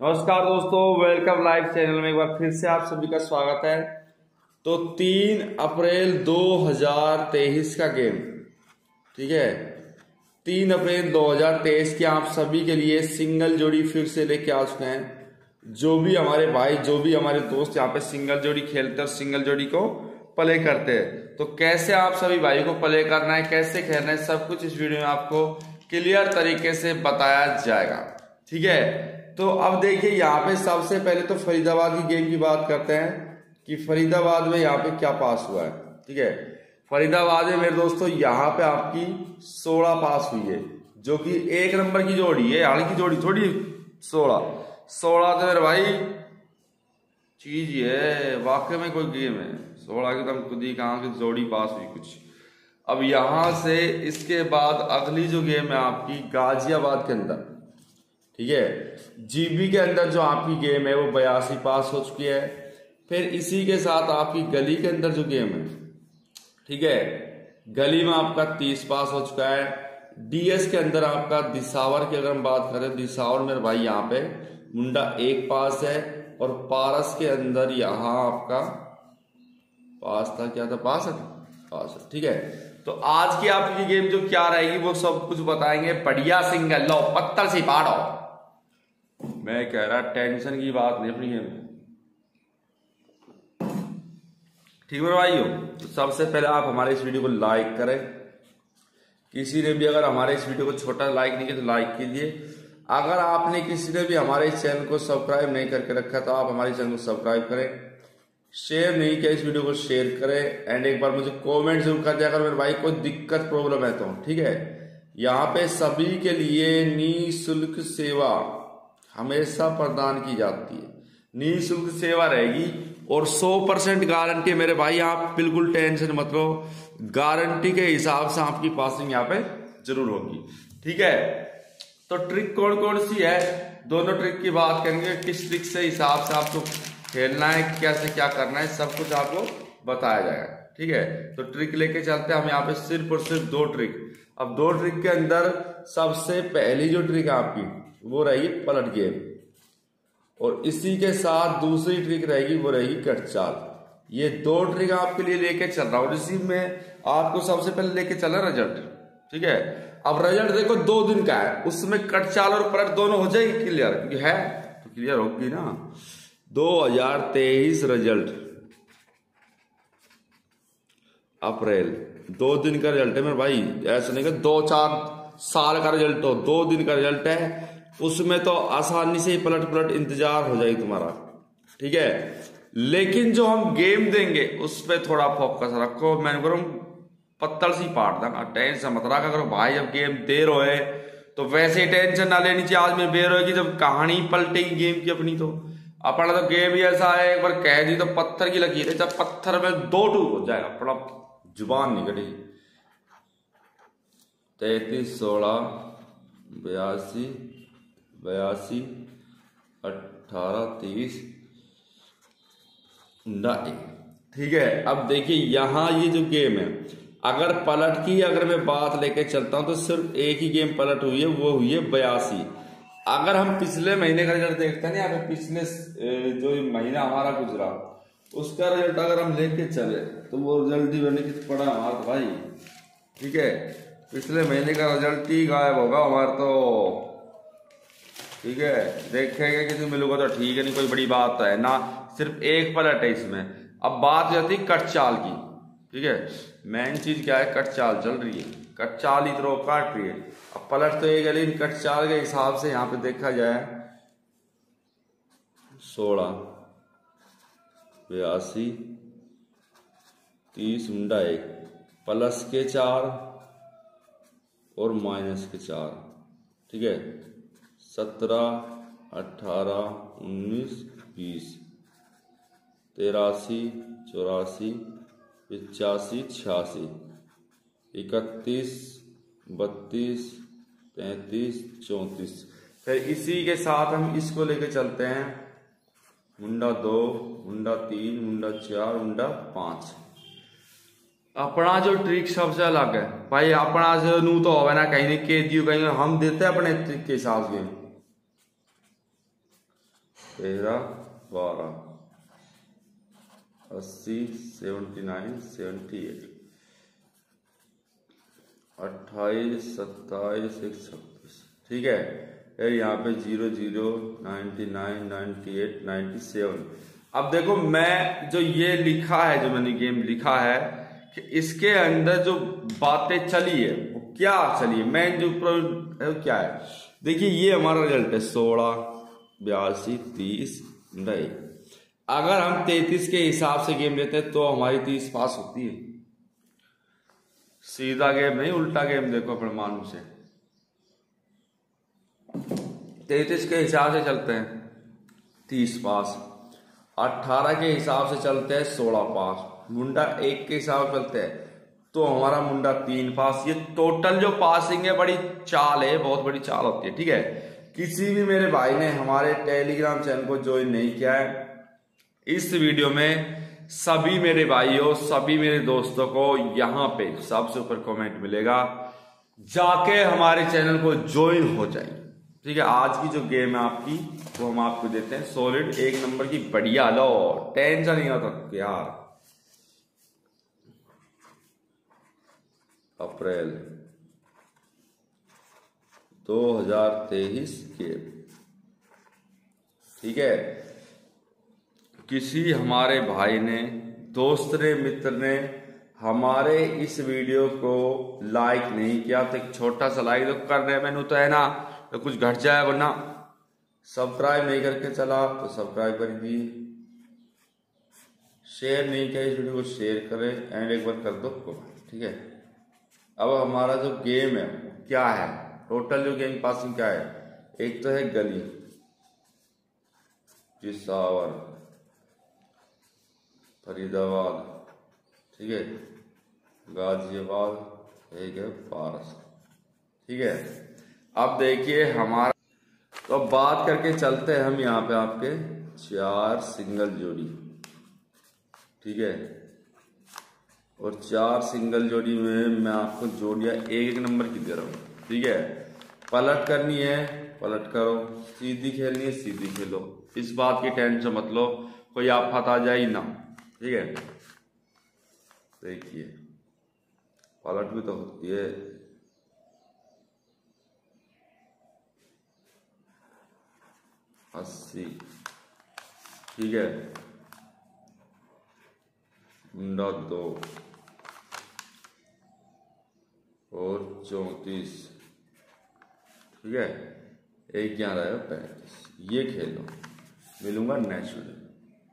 नमस्कार दोस्तों welcome live channel में एक बार फिर से आप सभी का स्वागत है। तो तीन अप्रैल 2023 का गेम ठीक है? तीन अप्रैल 2023 के आप सभी के लिए सिंगल जोड़ी फिर से लेके आ चुके हैं। जो भी हमारे भाई, जो भी हमारे दोस्त यहाँ पे सिंगल जोड़ी खेलते हैं सिंगल जोड़ी को प्ले करते हैं। तो कैसे आप सभी भाई को प्ले करना है, कैसे खेलना है, सब कुछ इस वीडियो में आपको क्लियर तरीके से बताया जाएगा, ठीक है? तो अब देखिए, यहाँ पे सबसे पहले तो फरीदाबाद की गेम की बात करते हैं कि फरीदाबाद में यहाँ पे क्या पास हुआ है, ठीक है? फरीदाबाद में मेरे दोस्तों, यहाँ पे आपकी 16 पास हुई है, जो कि एक नंबर की जोड़ी है हाल की जोड़ी थोड़ी 16 16 तो मेरे भाई, चीज़ ये वाकई में कोई गेम है। 16 की तो हम खुद ही कहा कि जोड़ी पास हुई कुछ। अब यहाँ से इसके बाद अगली जो गेम है आपकी गाजियाबाद के अंदर। ठीक है? जीबी के अंदर जो आपकी गेम है, वो बयासी पास हो चुकी है। फिर इसी के साथ आपकी गली के अंदर जो गेम है, ठीक है? गली में आपका तीस पास हो चुका है। डीएस के अंदर आपका दिसावर की अगर हम बात करें, दिसावर मेरे भाई यहाँ पे मुंडा एक पास है और पारस के अंदर यहाँ आपका पास था, क्या था? पास है पास है, ठीक है? तो आज की आपकी गेम जो क्या रहेगी, वो सब कुछ बताएँगे। बढ़िया सिंगल लो, पत्थर से पाड़ो मैं कह रहा, टेंशन की बात नहीं अपनी गेम ठीक है भाइयों? तो सबसे पहले आप हमारे इस वीडियो को लाइक करें। किसी ने भी अगर हमारे इस वीडियो को छोटा लाइक नहीं किया तो लाइक कीजिए। अगर आपने किसी ने भी हमारे इस चैनल को सब्सक्राइब नहीं करके रखा तो आप हमारे चैनल को सब्सक्राइब करें। शेयर नहीं किया इस वीडियो को शेयर करें। एंड एक बार मुझे कमेंट ज़रूर कर दिया अगर मेरे भाई, कोई दिक्कत प्रॉब्लम है तो ठीक है? यहाँ पे सभी के लिए निःशुल्क सेवा। हमेशा प्रदान की जाती है। निःशुल्क सेवा रहेगी और 100 परसेंट गारंटी मेरे भाई, आप बिल्कुल टेंशन मत लो। गारंटी के हिसाब से आपकी पासिंग यहाँ पे ज़रूर होगी। ठीक है? तो ट्रिक कौन कौन सी है? दोनों ट्रिक की बात करेंगे। किस ट्रिक से हिसाब से आपको खेलना है, कैसे क्या करना है, सब कुछ आपको बताया जाएगा। ठीक है? तो ट्रिक लेके चलते हैं। हम यहाँ पे सिर्फ़ और सिर्फ़ दो ट्रिक। अब दो ट्रिक के अंदर सबसे पहली जो ट्रिक है आपकी वो रहेगी पलट गेम और इसी के साथ दूसरी ट्रिक रहेगी, वो रहेगी कट चाल ये दो ट्रिक आपके लिए लेके चल रहा हूँ। इसी में आपको सबसे पहले लेके चल रहा रिज़ल्ट ठीक है? अब रिज़ल्ट देखो, दो दिन का है। उसमें कट चाल और पलट दोनों हो जाएगी क्लियर क्योंकि है तो क्लियर होगी ना। 2023 रिज़ल्ट अप्रैल। दो दिन का रिज़ल्ट है मेरे भाई। ऐसा नहीं कि दो चार साल का रिज़ल्ट हो, दो दिन का रिज़ल्ट है। उसमें तो आसानी से पलट पलट इंतज़ार हो जाएगी तुम्हारा। ठीक है? लेकिन जो हम गेम देंगे, उस पर थोड़ा फोकस रखो। मैं करूँ पत्तल सी पाट देंगे। टेंशन मत रखा। करो भाई जब गेम दे रहे तो वैसे ही टेंशन ना लेनी चाहिए। आज में बेर होगी जब कहानी पलटेगी गेम की अपनी तो। अपना तो गेम ही ऐसा है, एक बार कह दी तो पत्थर की लकीर है। जब पत्थर में दो टूक हो जाएगा, अपना ज़ुबान निकलेगी तैतीस, सोलह, बयासी बयासी, अठारह, तीस ठीक है, अब देखिए यहाँ ये जो गेम है, अगर पलट की अगर मैं बात लेके चलता हूँ तो सिर्फ़ एक ही गेम पलट हुई है, वो हुई है बयासी। अगर हम पिछले महीने का रिज़ल्ट देखते हैं ना पिछले जो महीना हमारा गुजरा, उसका रिज़ल्ट अगर हम लेके चले तो वो रिज़ल्ट बने की पड़ा हमारा तो भाई। ठीक है, पिछले महीने का रिज़ल्ट ही गायब होगा हमारा तो। ठीक है? देखेंगे किसी मिलूगा तो ठीक है, नहीं कोई बड़ी बात है। ना सिर्फ़ एक पलट है इसमें। अब बात जाती कट चाल की। ठीक है? मेन चीज़ क्या है? कट चाल चल रही है। कट चाल इधर काट रही है। अब पलट तो एक लेकिन कट चाल के हिसाब से यहाँ पे देखा जाए। सोलह, बयासी, तीस उंडा एक। प्लस के चार और माइनस के चार। ठीक है? सत्रह, अठारह, उन्नीस, बीस, तेरासी, चौरासी, पचासी, छियासी, इकतीस, बत्तीस, तैतीस, चौंतीस। फिर इसी के साथ हम इसको लेके चलते हैं। मुंडा दो, मुंडा तीन, मुंडा चार, मुंडा पाँच। अपना जो ट्रिक सबसे अलग है। भाई, अपना जो नू तो होवे ना, कहीं नहीं के दियो कहीं हम देते हैं अपने ट्रिक के हिसाब से। तेरह, बारह। अस्सी सेवेंटी नाइन सेवेंटी एट। अट्ठाईस, सत्ताईस, एक छब्बीस ठीक है? फिर यहाँ पे zero zero, ninety nine, ninety eight, ninety seven. अब देखो, मैं जो ये लिखा है, जो मैंने गेम लिखा है, कि इसके अंदर जो बातें चली है, वो क्या चली है? मेन जो क्या है? देखिए, ये हमारा रिज़ल्ट है, सोलह। बयासी, तीस, नहीं। अगर हम तैतीस के हिसाब से गेम लेते हैं तो हमारी तीस पास होती है। सीधा गेम नहीं, उल्टा गेम देखो परमाणु से। तैतीस के हिसाब से चलते हैं, तीस पास। अट्ठारह के हिसाब से चलते हैं, सोलह पास। मुंडा एक के हिसाब से चलते हैं तो हमारा मुंडा तीन पास। ये टोटल जो पासिंग है, बड़ी चाल है, बहुत बड़ी चाल होती है, ठीक है? किसी भी मेरे भाई ने हमारे टेलीग्राम चैनल को ज्वाइन नहीं किया है, इस वीडियो में सभी मेरे भाइयों, सभी मेरे दोस्तों को यहाँ पे सबसे ऊपर कमेंट मिलेगा, जाके हमारे चैनल को ज्वाइन हो जाए ठीक है, आज की जो गेम है आपकी, वो हम आपको देते हैं सॉलिड एक नंबर की बढ़िया लो टेंशन नहीं होता यार। अप्रैल। 2023 के। ठीक है? किसी हमारे भाई ने, दोस्त ने, मित्र ने हमारे इस वीडियो को लाइक नहीं किया तो एक छोटा सा लाइक तो कर रहे मैंने तो है ना तो कुछ घट जाए वरना। सब्सक्राइब नहीं करके चला तो सब्सक्राइब कर दी शेयर नहीं किया इस वीडियो को शेयर करें एंड एक बार कर दो ठीक है? अब हमारा जो गेम है क्या है? टोटल जो गेम पासिंग क्या है? एक तो है गली। जिसावर फरीदाबाद। ठीक है? गाजियाबाद। एक है पारस। ठीक है? अब देखिए हमारा तो बात करके चलते हैं हम यहाँ पे आपके चार सिंगल जोड़ी। ठीक है? और चार सिंगल जोड़ी में मैं आपको जोड़िया एक एक नंबर की दे रहा हूँ। ठीक है? पलट करनी है, पलट करो। सीधी खेलनी है, सीधी खेलो। इस बात की टेंशन मत लो। कोई आफत आ जाए ना। ठीक है? देखिए, पलट भी तो होती है। अस्सी। ठीक है? मुंडा दो। और चौतीस। ठीक है? एक ग्यारह पैंतीस। ये खेलो। मिलूँगा नेचुरल।